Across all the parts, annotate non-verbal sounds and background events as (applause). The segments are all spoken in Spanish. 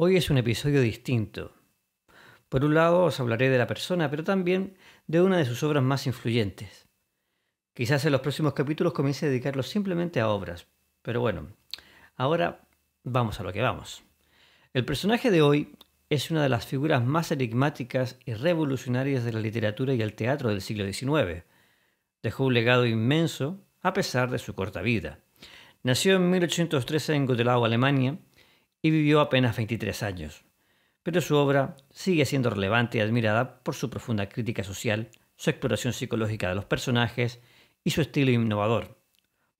Hoy es un episodio distinto. Por un lado os hablaré de la persona, pero también de una de sus obras más influyentes. Quizás en los próximos capítulos comience a dedicarlos simplemente a obras, pero bueno, ahora vamos a lo que vamos. El personaje de hoy es una de las figuras más enigmáticas y revolucionarias de la literatura y el teatro del siglo XIX. Dejó un legado inmenso a pesar de su corta vida. Nació en 1813 en Godelau, Alemania, y vivió apenas 23 años. Pero su obra sigue siendo relevante y admirada por su profunda crítica social, su exploración psicológica de los personajes y su estilo innovador.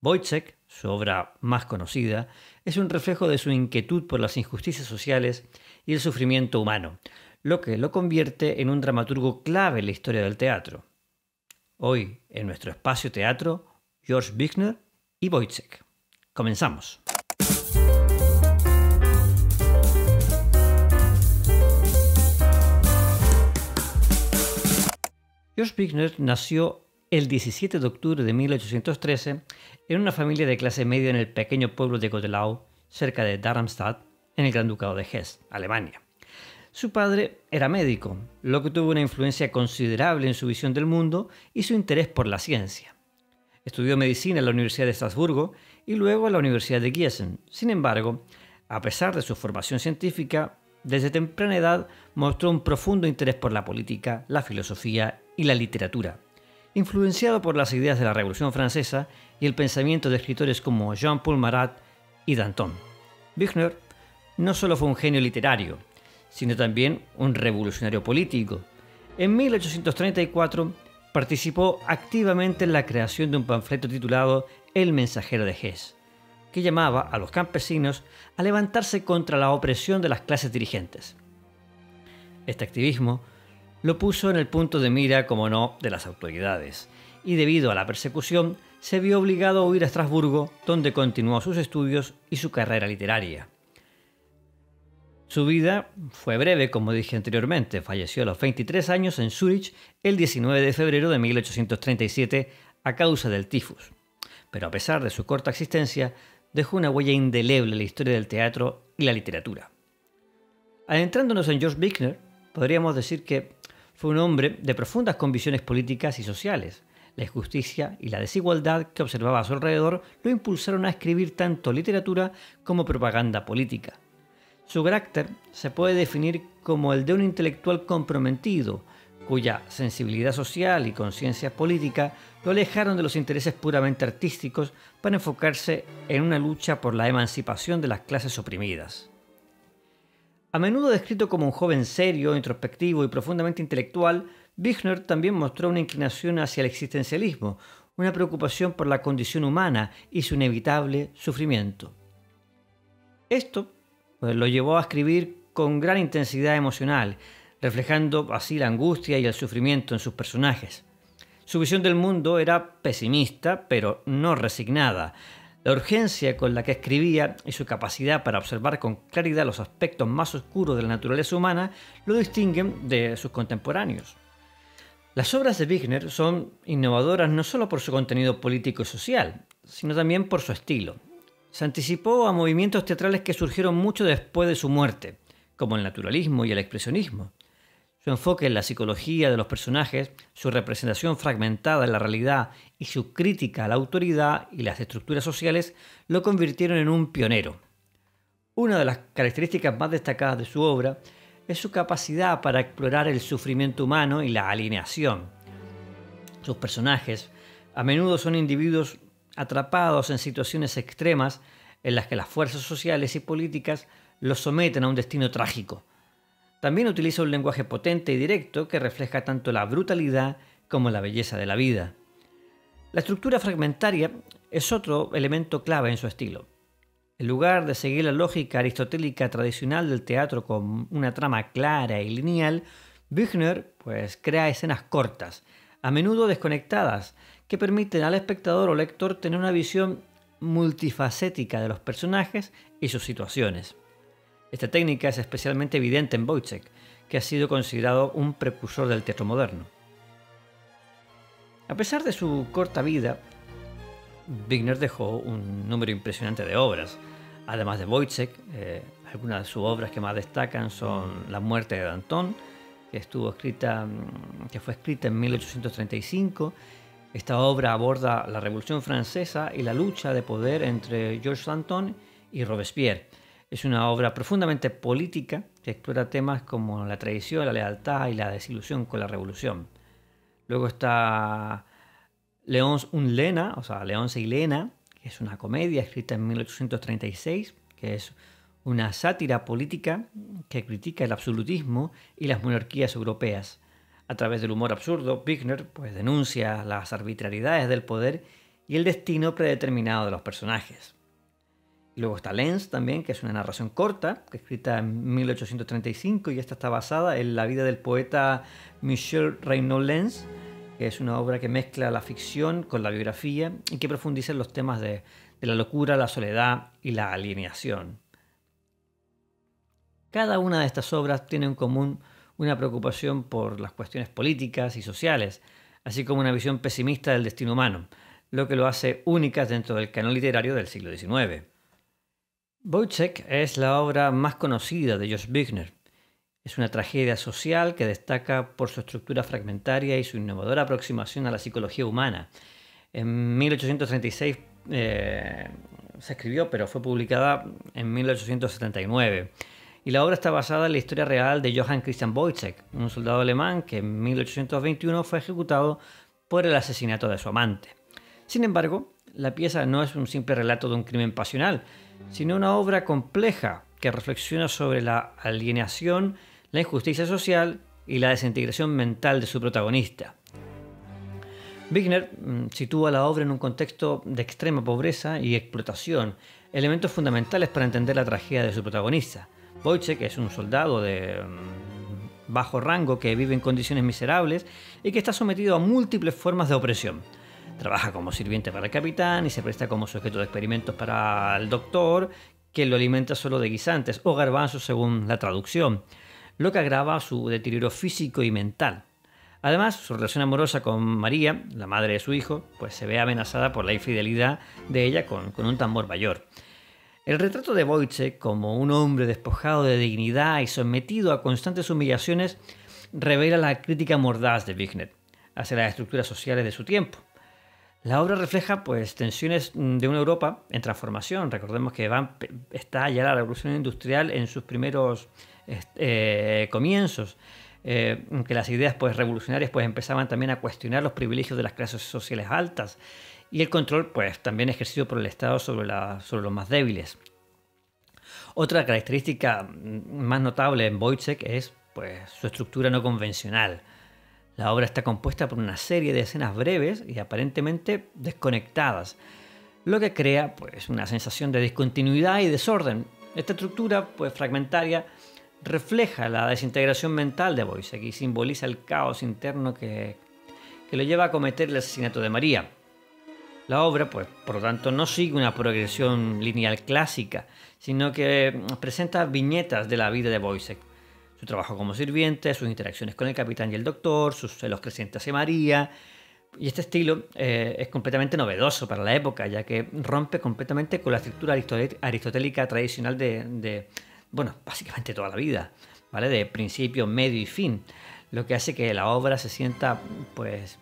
Wojciech, su obra más conocida, es un reflejo de su inquietud por las injusticias sociales y el sufrimiento humano, lo que lo convierte en un dramaturgo clave en la historia del teatro. Hoy, en nuestro espacio teatro, George Büchner y Wojciech. Comenzamos. George Büchner nació el 17 de octubre de 1813 en una familia de clase media en el pequeño pueblo de Godelau, cerca de Darmstadt, en el Gran Ducado de Hesse, Alemania. Su padre era médico, lo que tuvo una influencia considerable en su visión del mundo y su interés por la ciencia. Estudió medicina en la Universidad de Estrasburgo y luego en la Universidad de Gießen. Sin embargo, a pesar de su formación científica, desde temprana edad mostró un profundo interés por la política, la filosofía y la literatura, influenciado por las ideas de la Revolución Francesa y el pensamiento de escritores como Jean-Paul Marat y Danton. Büchner no solo fue un genio literario, sino también un revolucionario político. En 1834 participó activamente en la creación de un panfleto titulado El mensajero de Hesse, que llamaba a los campesinos a levantarse contra la opresión de las clases dirigentes. Este activismo lo puso en el punto de mira, como no, de las autoridades, y debido a la persecución se vio obligado a huir a Estrasburgo, donde continuó sus estudios y su carrera literaria. Su vida fue breve, como dije anteriormente, falleció a los 23 años en Zúrich el 19 de febrero de 1837 a causa del tifus. Pero a pesar de su corta existencia, dejó una huella indeleble en la historia del teatro y la literatura. Adentrándonos en George Bickner, podríamos decir que fue un hombre de profundas convicciones políticas y sociales. La injusticia y la desigualdad que observaba a su alrededor lo impulsaron a escribir tanto literatura como propaganda política. Su carácter se puede definir como el de un intelectual comprometido, cuya sensibilidad social y conciencia política lo alejaron de los intereses puramente artísticos para enfocarse en una lucha por la emancipación de las clases oprimidas. A menudo descrito como un joven serio, introspectivo y profundamente intelectual, Büchner también mostró una inclinación hacia el existencialismo, una preocupación por la condición humana y su inevitable sufrimiento. Esto pues, lo llevó a escribir con gran intensidad emocional, reflejando así la angustia y el sufrimiento en sus personajes. Su visión del mundo era pesimista, pero no resignada, la urgencia con la que escribía y su capacidad para observar con claridad los aspectos más oscuros de la naturaleza humana lo distinguen de sus contemporáneos. Las obras de Wigner son innovadoras no solo por su contenido político y social, sino también por su estilo. Se anticipó a movimientos teatrales que surgieron mucho después de su muerte, como el naturalismo y el expresionismo. Su enfoque en la psicología de los personajes, su representación fragmentada en la realidad y su crítica a la autoridad y las estructuras sociales lo convirtieron en un pionero. Una de las características más destacadas de su obra es su capacidad para explorar el sufrimiento humano y la alineación. Sus personajes a menudo son individuos atrapados en situaciones extremas en las que las fuerzas sociales y políticas los someten a un destino trágico también utiliza un lenguaje potente y directo que refleja tanto la brutalidad como la belleza de la vida. La estructura fragmentaria es otro elemento clave en su estilo. En lugar de seguir la lógica aristotélica tradicional del teatro con una trama clara y lineal, Büchner pues, crea escenas cortas, a menudo desconectadas, que permiten al espectador o lector tener una visión multifacética de los personajes y sus situaciones. Esta técnica es especialmente evidente en Wojciech, que ha sido considerado un precursor del teatro moderno. A pesar de su corta vida, Wigner dejó un número impresionante de obras. Además de Wojciech, eh, algunas de sus obras que más destacan son La muerte de Danton, que, estuvo escrita, mm, que fue escrita en 1835. Esta obra aborda la Revolución Francesa y la lucha de poder entre Georges Danton y Robespierre. Es una obra profundamente política que explora temas como la traición, la lealtad y la desilusión con la revolución. Luego está Leonce un Lena, o sea, Leonce y Lena, que es una comedia escrita en 1836, que es una sátira política que critica el absolutismo y las monarquías europeas. A través del humor absurdo, Wigner pues, denuncia las arbitrariedades del poder y el destino predeterminado de los personajes. Luego está Lenz también, que es una narración corta, escrita en 1835 y esta está basada en la vida del poeta Michel Reinaud Lenz, que es una obra que mezcla la ficción con la biografía y que profundiza en los temas de, de la locura, la soledad y la alienación. Cada una de estas obras tiene en común una preocupación por las cuestiones políticas y sociales, así como una visión pesimista del destino humano, lo que lo hace únicas dentro del canon literario del siglo XIX. Wojciech es la obra más conocida de Josh Wigner. Es una tragedia social que destaca por su estructura fragmentaria y su innovadora aproximación a la psicología humana. En 1836 eh, se escribió, pero fue publicada en 1879. Y la obra está basada en la historia real de Johann Christian Wojciech, un soldado alemán que en 1821 fue ejecutado por el asesinato de su amante. Sin embargo, la pieza no es un simple relato de un crimen pasional, sino una obra compleja que reflexiona sobre la alienación, la injusticia social y la desintegración mental de su protagonista. Wigner mm, sitúa la obra en un contexto de extrema pobreza y explotación, elementos fundamentales para entender la tragedia de su protagonista. Wojciech es un soldado de mm, bajo rango que vive en condiciones miserables y que está sometido a múltiples formas de opresión. Trabaja como sirviente para el capitán y se presta como sujeto de experimentos para el doctor, que lo alimenta solo de guisantes o garbanzos según la traducción, lo que agrava su deterioro físico y mental. Además, su relación amorosa con María, la madre de su hijo, pues se ve amenazada por la infidelidad de ella con, con un tambor mayor. El retrato de Wojciech como un hombre despojado de dignidad y sometido a constantes humillaciones revela la crítica mordaz de Wigner hacia las estructuras sociales de su tiempo. La obra refleja pues, tensiones de una Europa en transformación. Recordemos que está ya la revolución industrial en sus primeros eh, comienzos, eh, que las ideas pues, revolucionarias pues, empezaban también a cuestionar los privilegios de las clases sociales altas y el control pues también ejercido por el Estado sobre, los más débiles. Otra característica más notable en Wojciech es pues, su estructura no convencional. La obra está compuesta por una serie de escenas breves y aparentemente desconectadas, lo que crea pues, una sensación de discontinuidad y desorden. Esta estructura pues, fragmentaria refleja la desintegración mental de Wojciech y simboliza el caos interno que, que lo lleva a cometer el asesinato de María. La obra, pues, por lo tanto, no sigue una progresión lineal clásica, sino que presenta viñetas de la vida de Wojciech. Su trabajo como sirviente, sus interacciones con el capitán y el doctor, sus celos crecientes hacia María. Y este estilo eh, es completamente novedoso para la época, ya que rompe completamente con la estructura aristotélica tradicional de, de, bueno, básicamente toda la vida, ¿vale? De principio, medio y fin lo que hace que la obra se sienta pues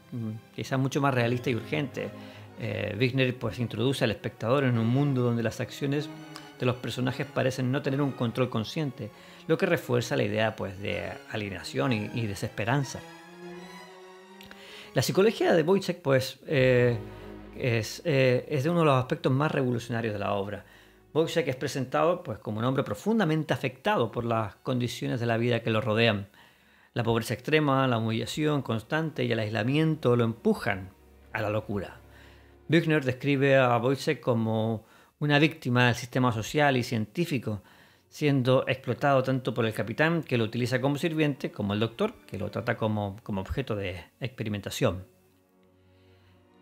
quizás mucho más realista y urgente eh, Wigner pues, introduce al espectador en un mundo donde las acciones de los personajes parecen no tener un control consciente, lo que refuerza la idea pues, de alienación y, desesperanza. La psicología de Wojciech pues, eh, es, eh, es, de uno de los aspectos más revolucionarios de la obra. Wojciech es presentado pues, como un hombre profundamente afectado por las condiciones de la vida que lo rodean. La pobreza extrema, la humillación constante y el aislamiento lo empujan a la locura. Büchner describe a Wojciech como una víctima del sistema social y científico, siendo explotado tanto por el capitán, que lo utiliza como sirviente, como el doctor, que lo trata como, objeto de experimentación.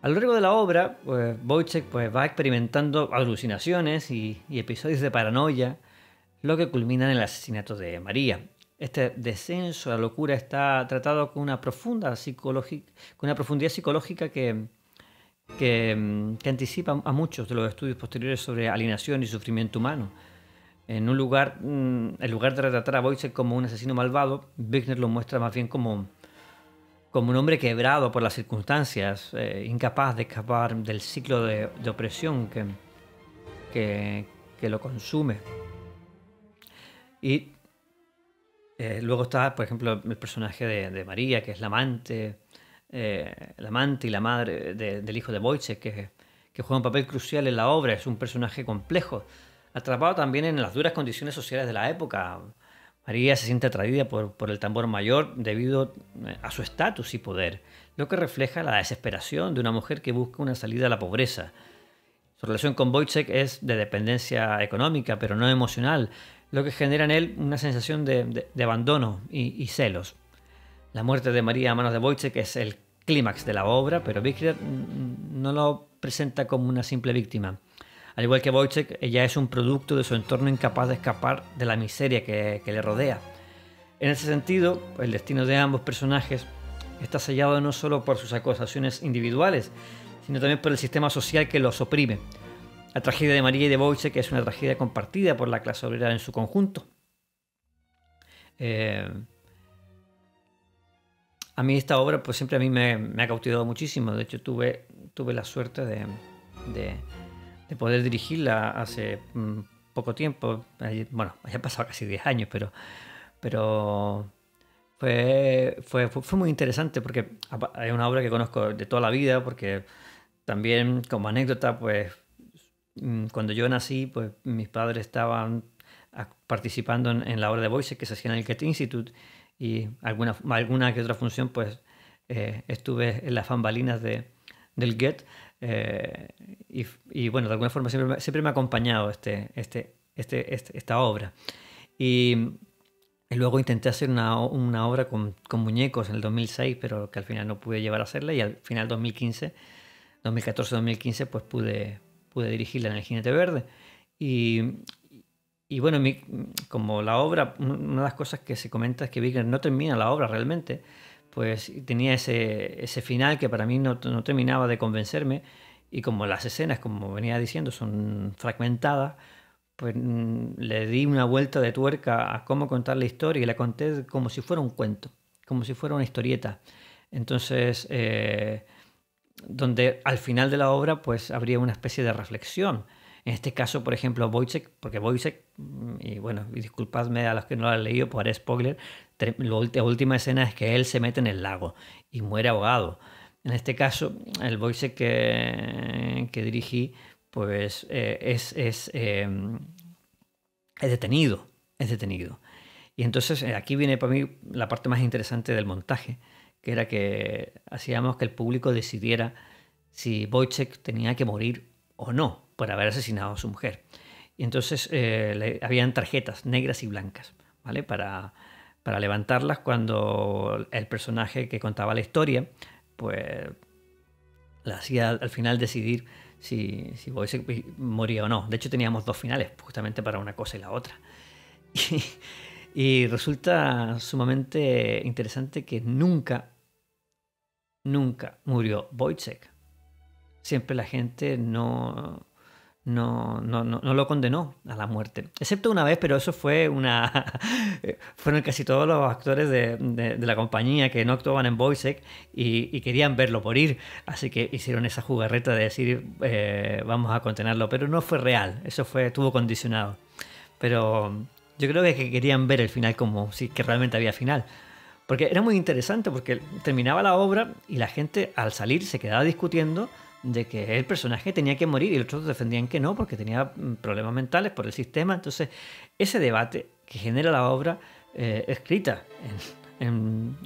A lo largo de la obra, pues, Wojciech pues, va experimentando alucinaciones y, episodios de paranoia, lo que culmina en el asesinato de María. Este descenso a la locura está tratado con una, profunda con una profundidad psicológica que, mm, que, anticipa a muchos de los estudios posteriores sobre alienación y sufrimiento humano. En un lugar, mm, en lugar de retratar a Boyce como un asesino malvado, Wigner lo muestra más bien como, como un hombre quebrado por las circunstancias, eh, incapaz de escapar del ciclo de, opresión que, que, lo consume. Y eh, luego está, por ejemplo, el personaje de, María, que es la amante, eh, la amante y la madre del hijo de Wojciech, que, que, juega un papel crucial en la obra. Es un personaje complejo, atrapado también en las duras condiciones sociales de la época. María se siente atraída por, por el tambor mayor debido eh, a su estatus y poder, lo que refleja la desesperación de una mujer que busca una salida a la pobreza. Su relación con Wojciech es de dependencia económica, pero no emocional, lo que genera en él una sensación de, abandono y, celos. La muerte de María a manos de Wojciech es el clímax de la obra, pero Wickler no lo presenta como una simple víctima. Al igual que Wojciech, ella es un producto de su entorno incapaz de escapar de la miseria que, le rodea. En ese sentido, el destino de ambos personajes está sellado no solo por sus acusaciones individuales, sino también por el sistema social que los oprime. La tragedia de María y de que es una tragedia compartida por la clase obrera en su conjunto. Eh, a mí esta obra, pues siempre a mí me, ha cautivado muchísimo. De hecho, tuve la suerte de, poder dirigirla hace mm, poco tiempo. Bueno, (laughs) ya pasado casi 10 años, pero, pero fue, fue, fue, muy interesante porque es una obra que conozco de toda la vida, porque también como anécdota, pues Mm, cuando yo nací, pues mis padres estaban participando en, la obra de Voice que se hacía en el Goethe Institute y alguna, alguna que otra función, pues eh, estuve en las fambalinas de, del Goethe eh, y, bueno, de alguna forma siempre, siempre me ha acompañado este, este, este, este esta obra. Y, luego intenté hacer una, una obra con, con, muñecos en el 2006, pero que al final no pude llevar a hacerla y al final 2015, 2014-2015, pues pude, pude dirigirla en el Jinete Verde. Y, y bueno, como la obra, una de las cosas que se comenta es que Wigner no termina la obra realmente, pues tenía ese, ese final que para mí no, no, terminaba de convencerme y como las escenas, como venía diciendo, son fragmentadas, pues mm, le di una vuelta de tuerca a cómo contar la historia y la conté como si fuera un cuento, como si fuera una historieta. Entonces, eh, donde al final de la obra pues habría una especie de reflexión. En este caso, por ejemplo, Wojciech, porque Wojciech, mm, y bueno, disculpadme a los que no lo han leído por spoiler, la última escena es que él se mete en el lago y muere ahogado. En este caso, el Wojciech que, dirigí, pues eh, es, es, em, es detenido, es detenido. Y entonces eh, aquí viene para mí la parte más interesante del montaje, que era que hacíamos que el público decidiera si Wojciech tenía que morir o no por haber asesinado a su mujer. Y entonces eh, habían tarjetas negras y blancas, ¿vale? Para, para levantarlas cuando el personaje que contaba la historia, pues la hacía al final decidir si, si moría o no. De hecho teníamos dos finales, justamente para una cosa y la otra. (laughs) Y, y resulta sumamente interesante que nunca nunca murió Wojciech. Siempre la gente no, no, no, no, lo condenó a la muerte. Excepto una vez, pero eso fue una. (laughs) Fueron casi todos los actores de, de, la compañía que no actuaban en y, y, querían verlo morir. Así que hicieron esa jugarreta de decir eh, vamos a condenarlo. Pero no fue real, eso fue, estuvo condicionado. Pero yo creo que querían ver el final como si que realmente había final. Porque era muy interesante, porque terminaba la obra y la gente al salir se quedaba discutiendo de que el personaje tenía que morir y otros defendían que no, porque tenía mm, problemas mentales por el sistema. Entonces, ese debate que genera la obra eh, escrita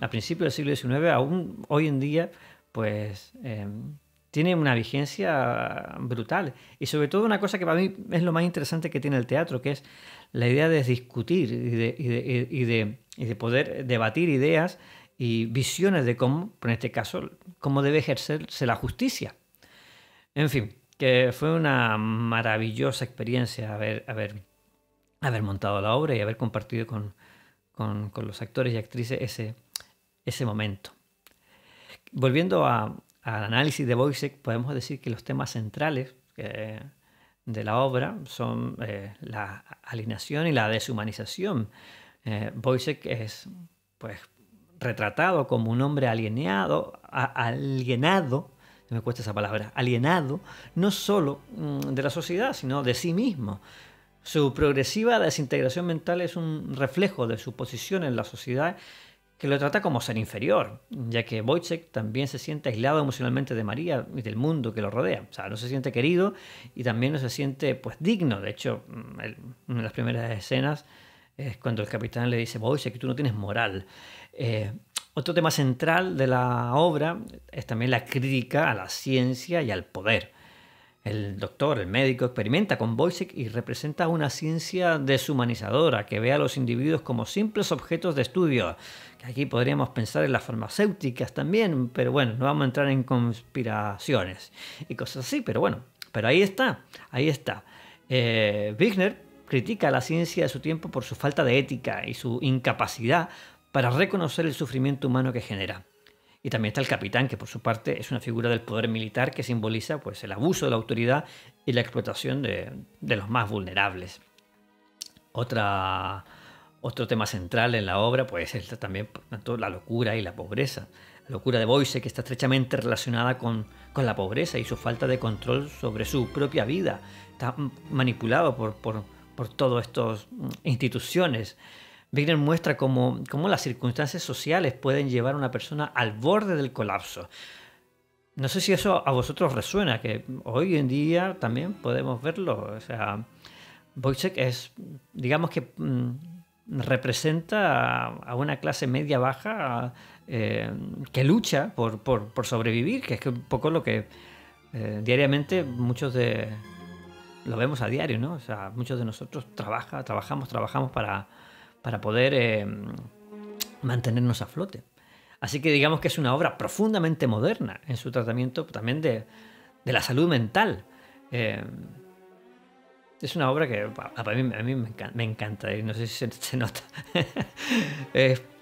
a principios del siglo XIX, aún hoy en día, pues em, tiene una vigencia brutal. Y sobre todo una cosa que para mí es lo más interesante que tiene el teatro, que es la idea de discutir y de, poder debatir ideas y visiones de cómo, en este caso, cómo debe ejercerse la justicia. En fin, que fue una maravillosa experiencia haber, haber, haber montado la obra y haber compartido con, los actores y actrices ese, ese momento. Volviendo a, al análisis de Boisek, podemos decir que los temas centrales de la obra son eh, la alineación y la deshumanización. Eh, Boisek es pues, retratado como un hombre alienado, alienado, me cuesta esa palabra, alienado, no solo mm, de la sociedad, sino de sí mismo. Su progresiva desintegración mental es un reflejo de su posición en la sociedad que lo trata como ser inferior, ya que Wojciech también se siente aislado emocionalmente de María y del mundo que lo rodea. O sea, no se siente querido y también no se siente pues digno. De hecho, mm, de las primeras escenas es cuando el capitán le dice, Wojciech, tú no tienes moral. Eh, otro tema central de la obra es también la crítica a la ciencia y al poder. El doctor, el médico, experimenta con Boisek y representa una ciencia deshumanizadora que ve a los individuos como simples objetos de estudio. Que aquí podríamos pensar en las farmacéuticas también, pero bueno, no vamos a entrar en conspiraciones y cosas así, pero bueno, pero ahí está, ahí está. Eh, critica a la ciencia de su tiempo por su falta de ética y su incapacidad para reconocer el sufrimiento humano que genera. Y también está el capitán, que por su parte es una figura del poder militar que simboliza pues, el abuso de la autoridad y la explotación de, los más vulnerables. Otra, otro tema central en la obra pues, es también la locura y la pobreza. La locura de Boyce, que está estrechamente relacionada con, la pobreza y su falta de control sobre su propia vida. Está manipulado por, por, por todas estas instituciones. Wigner muestra cómo, las circunstancias sociales pueden llevar a una persona al borde del colapso. No sé si eso a vosotros resuena, que hoy en día también podemos verlo. O sea, Wojciech es, digamos que mm, representa a, una clase media baja eh, que lucha por, sobrevivir, que es un poco lo que eh, diariamente muchos de lo vemos a diario, ¿no? O sea, muchos de nosotros trabaja, trabajamos, trabajamos para, para poder eh, mantenernos a flote. Así que digamos que es una obra profundamente moderna en su tratamiento también de, la salud mental. Eh, es una obra que a mí, a mí me, encanta, y no sé si se, nota. (laughs)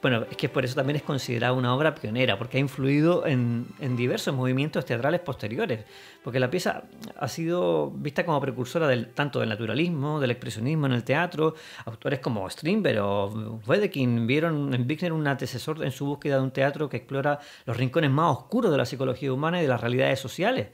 bueno, es que por eso también es considerada una obra pionera, porque ha influido en, diversos movimientos teatrales posteriores, porque la pieza ha sido vista como precursora del, tanto del naturalismo, del expresionismo en el teatro, autores como Strindberg o Wedekind vieron en Wigner un antecesor en su búsqueda de un teatro que explora los rincones más oscuros de la psicología humana y de las realidades sociales.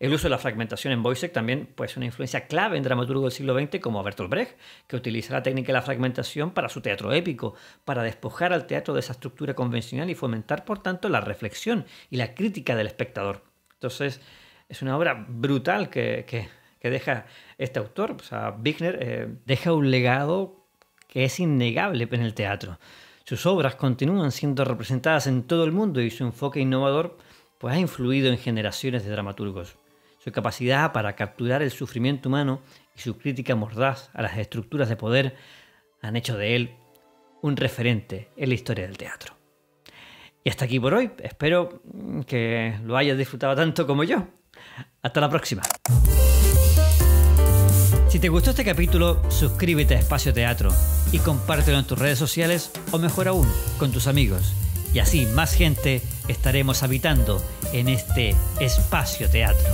El uso de la fragmentación en Boisek también puede una influencia clave en dramaturgos del siglo XX como Bertolt Brecht, que utiliza la técnica de la fragmentación para su teatro épico, para despojar al teatro de esa estructura convencional y fomentar, por tanto, la reflexión y la crítica del espectador. Entonces, es una obra brutal que, deja este autor. O sea, Wigner eh, deja un legado que es innegable en el teatro. Sus obras continúan siendo representadas en todo el mundo y su enfoque innovador pues, ha influido en generaciones de dramaturgos. Su capacidad para capturar el sufrimiento humano y su crítica mordaz a las estructuras de poder han hecho de él un referente en la historia del teatro. Y hasta aquí por hoy. Espero que lo hayas disfrutado tanto como yo. Hasta la próxima. Si te gustó este capítulo, suscríbete a Espacio Teatro y compártelo en tus redes sociales o mejor aún, con tus amigos. Y así más gente estaremos habitando en este espacio teatro.